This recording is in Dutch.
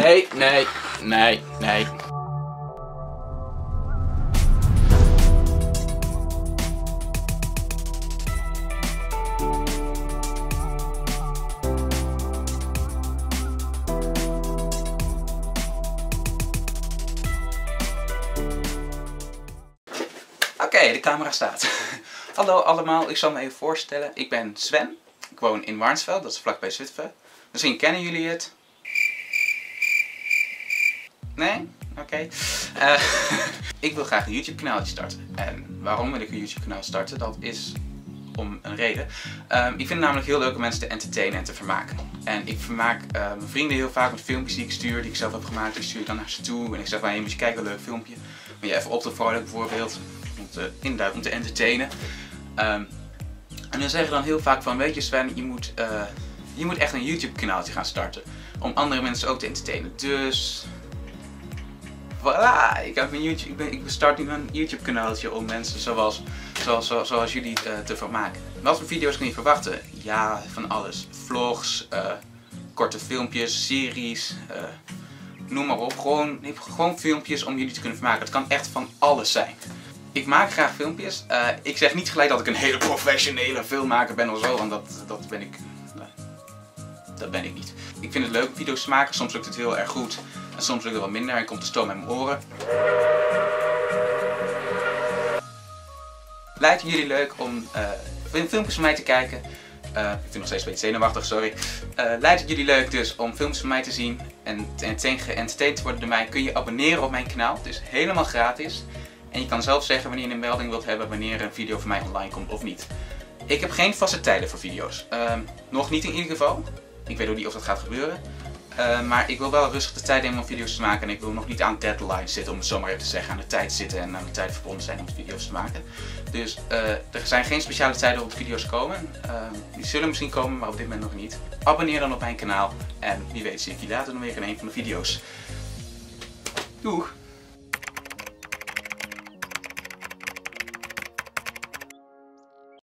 Nee, nee, nee, nee. Oké, de camera staat. Hallo allemaal, ik zal me even voorstellen. Ik ben Sven. Ik woon in Warnsveld, dat is vlakbij Zutphen. Misschien kennen jullie het. Nee? Oké. Eh, ik wil graag een YouTube kanaaltje starten. En waarom wil ik een YouTube kanaal starten? Dat is om een reden. Ehm, ik vind het namelijk heel leuk om mensen te entertainen en te vermaken. En ik vermaak uh, mijn vrienden heel vaak met filmpjes die ik stuur, die ik zelf heb gemaakt. Die stuur ik dan naar ze toe en ik zeg van, hey, moet je kijken, een leuk filmpje. Moet je even op te vrolijken bijvoorbeeld, om te, inderdaad, om te entertainen. Ehm, en dan zeggen dan heel vaak van, weet je Sven, je moet, uh, je moet echt een YouTube kanaaltje gaan starten. Om andere mensen ook te entertainen. Dus voilà, ik, heb een YouTube, ik, ben, ik start nu een YouTube kanaaltje om mensen zoals, zoals, zoals, jullie uh, te vermaken. Wat voor video's kun je verwachten? Ja, van alles. Vlogs, uh, korte filmpjes, series, uh, noem maar op. Gewoon, gewoon filmpjes om jullie te kunnen vermaken. Het kan echt van alles zijn. Ik maak graag filmpjes. ik zeg niet gelijk dat ik een hele professionele filmmaker ben of zo, want dat, dat ben ik... dat ben ik niet. Ik vind het leuk video's te maken, soms lukt het heel erg goed. En soms lukt het wat minder en komt de stoom uit mijn oren. Lijkt jullie leuk om uh, filmpjes van mij te kijken? Uh, ik vind nog steeds een beetje zenuwachtig, sorry. Uh, het jullie leuk dus om filmpjes van mij te zien en geëntertained te worden door mij? Kun je abonneren op mijn kanaal. Het is helemaal gratis. En je kan zelf zeggen wanneer je een melding wilt hebben wanneer een video van mij online komt of niet. Ik heb geen vaste tijden voor video's. Uh, nog niet in ieder geval. Ik weet ook niet of dat gaat gebeuren. Uh, maar ik wil wel rustig de tijd nemen om video's te maken en ik wil nog niet aan deadlines zitten om het zomaar even te zeggen. Aan de tijd zitten en aan de tijd verbonden zijn om video's te maken. Dus uh, er zijn geen speciale tijden waarop video's komen. Uh, die zullen misschien komen, maar op dit moment nog niet. Abonneer dan op mijn kanaal en wie weet zie ik je later nog weer in een van de video's. Doeg!